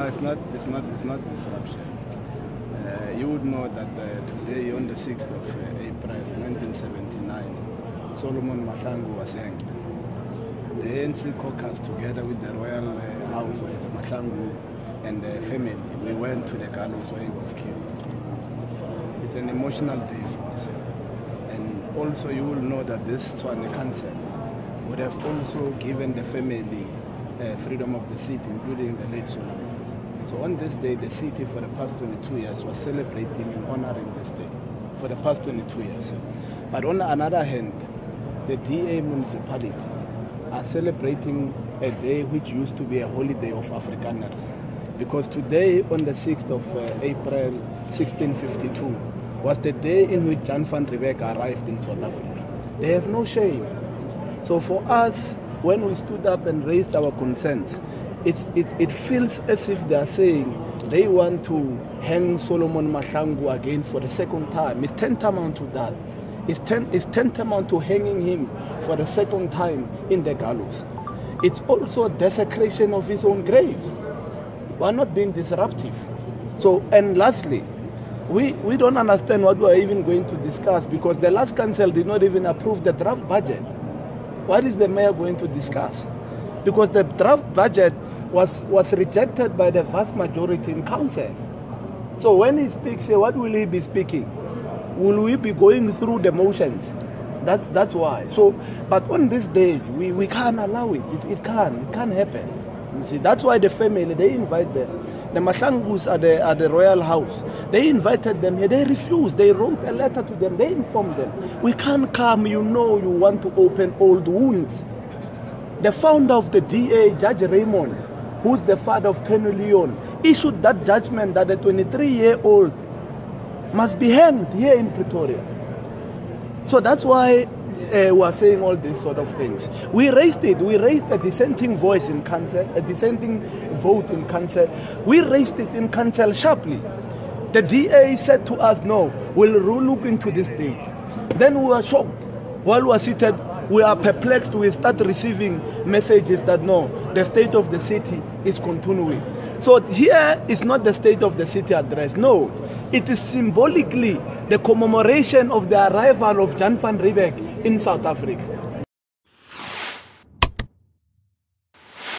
No, it's not. It's not. It's not disruption. Uh, you would know that uh, today, on the 6th of uh, April 1979, Solomon Mahlangu was hanged. The ANC caucus, together with the royal uh, house of Mahlangu and the family, we went to the gallows where he was killed. It's an emotional day for us. And also, you will know that this Tshwane Council would have also given the family uh, freedom of the city, including the late Solomon. So on this day, the city for the past 22 years was celebrating and honoring this day for the past 22 years. But on another hand, the DA municipality are celebrating a day which used to be a holiday of Afrikaners. Because today, on the 6th of uh, April 1652, was the day in which Jan van Riebeeck arrived in South Africa. They have no shame. So for us, when we stood up and raised our concerns, it, it, it feels as if they are saying they want to hang Solomon Mahlangu again for the second time. It's tantamount to that. It's, ten, it's tantamount to hanging him for the second time in the gallows. It's also desecration of his own grave. We are not being disruptive. So, and lastly, we, we don't understand what we are even going to discuss because the last council did not even approve the draft budget. What is the mayor going to discuss? Because the draft budget was, was rejected by the vast majority in council. So when he speaks what will he be speaking? Will we be going through the motions? That's, that's why. So, but on this day, we, we can't allow it. It, it can't. It can't happen. You see, that's why the family, they invite them. The Mahlangus at the, at the royal house, they invited them here. They refused. They wrote a letter to them. They informed them. We can't come. You know you want to open old wounds. The founder of the DA, Judge Ramon, who's the father of Tony Leon, issued that judgment that a 23-year-old must be hanged here in Pretoria. So that's why uh, we are saying all these sort of things. We raised it. We raised a dissenting voice in council, a dissenting vote in council. We raised it in council sharply. The DA said to us, no, we'll look into this date. Then we were shocked. While we were seated, we are perplexed. We start receiving messages that no, the state of the city is continuing. So here is not the state of the city address. No, it is symbolically the commemoration of the arrival of Jan van Riebeeck in South Africa.